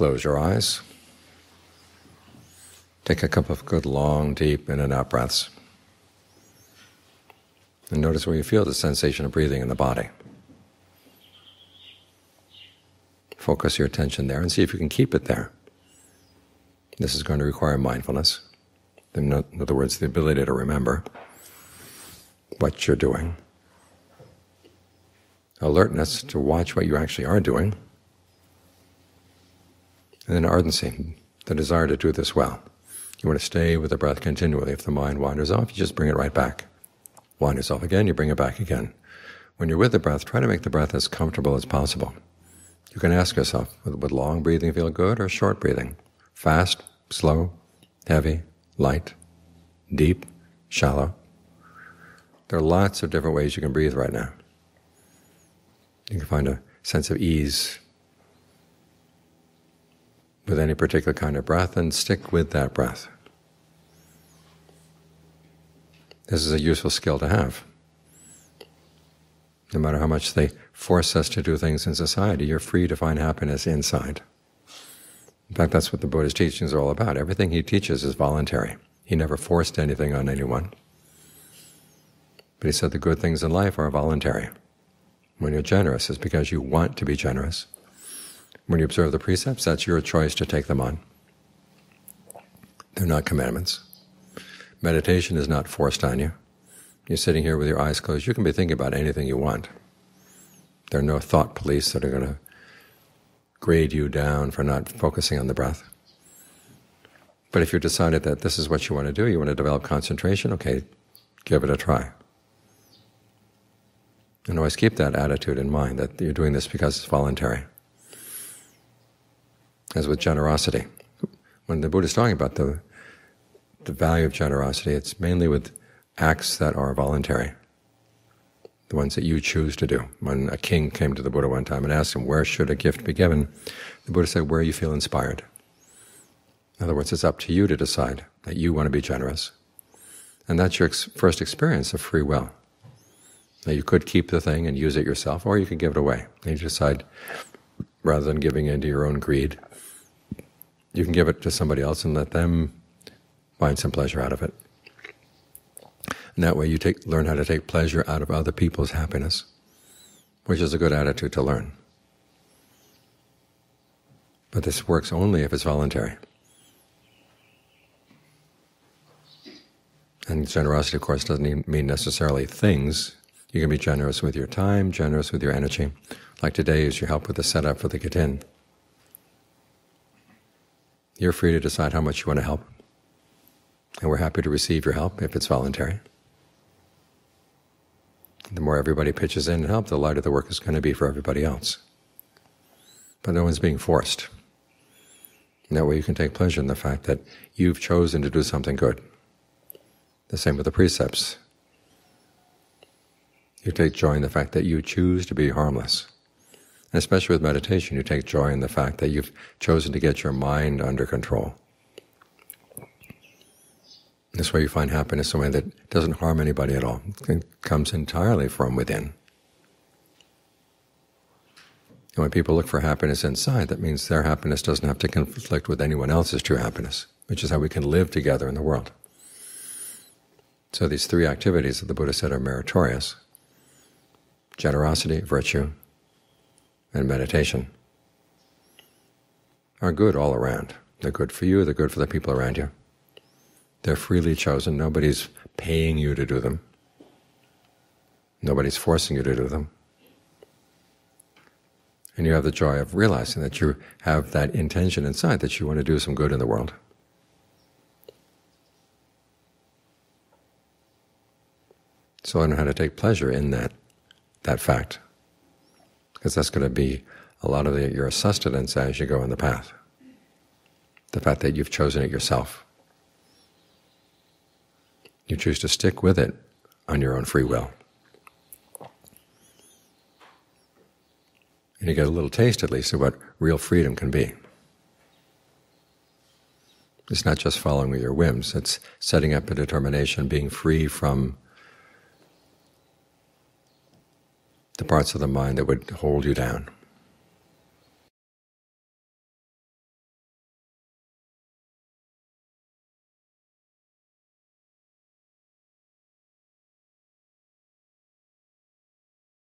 close your eyes. Take a couple of good, long, deep in and out breaths. And notice where you feel the sensation of breathing in the body. Focus your attention there and see if you can keep it there. This is going to require mindfulness. In other words, the ability to remember what you're doing, alertness to watch what you actually are doing, and then ardency, the desire to do this well. You want to stay with the breath continually. If the mind wanders off, you just bring it right back. Wanders off again, you bring it back again. When you're with the breath, try to make the breath as comfortable as possible. You can ask yourself, would long breathing feel good or short breathing? Fast, slow, heavy, light, deep, shallow. There are lots of different ways you can breathe right now. You can find a sense of ease with any particular kind of breath and stick with that breath. This is a useful skill to have. No matter how much they force us to do things in society, you're free to find happiness inside. In fact, that's what the Buddha's teachings are all about. Everything he teaches is voluntary. He never forced anything on anyone. But he said the good things in life are voluntary. When you're generous, it's because you want to be generous. When you observe the precepts, that's your choice to take them on. They're not commandments. Meditation is not forced on you. You're sitting here with your eyes closed. You can be thinking about anything you want. There are no thought police that are going to grade you down for not focusing on the breath. But if you've decided that this is what you want to do, you want to develop concentration, okay, give it a try. And always keep that attitude in mind, that you're doing this because it's voluntary. As with generosity. When the Buddha is talking about the, the value of generosity, it's mainly with acts that are voluntary the ones that you choose to do. When a king came to the Buddha one time and asked him, where should a gift be given? The Buddha said, where you feel inspired. In other words, it's up to you to decide that you want to be generous. And that's your ex first experience of free will. Now you could keep the thing and use it yourself, or you could give it away. And you decide, rather than giving into your own greed, you can give it to somebody else and let them find some pleasure out of it. And that way you take, learn how to take pleasure out of other people's happiness, which is a good attitude to learn. But this works only if it's voluntary. And generosity, of course, doesn't mean necessarily things. You can be generous with your time, generous with your energy. Like today is your help with the setup for the Kathin. You're free to decide how much you want to help. And we're happy to receive your help if it's voluntary. The more everybody pitches in and helps, the lighter the work is going to be for everybody else. But no one's being forced. And that way you can take pleasure in the fact that you've chosen to do something good. The same with the precepts. You take joy in the fact that you choose to be harmless. And especially with meditation, you take joy in the fact that you've chosen to get your mind under control. This way you find happiness in a way that doesn't harm anybody at all. It comes entirely from within. And when people look for happiness inside, that means their happiness doesn't have to conflict with anyone else's true happiness, which is how we can live together in the world. So these three activities that the Buddha said are meritorious – generosity, virtue, and meditation – are good all around. They're good for you, they're good for the people around you. They're freely chosen. Nobody's paying you to do them. Nobody's forcing you to do them. And you have the joy of realizing that you have that intention inside that you want to do some good in the world. So learn how to take pleasure in that, that fact, because that's going to be a lot of the, your sustenance as you go on the path, the fact that you've chosen it yourself. You choose to stick with it on your own free will. And you get a little taste, at least, of what real freedom can be. It's not just following your whims, it's setting up a determination, being free from the parts of the mind that would hold you down.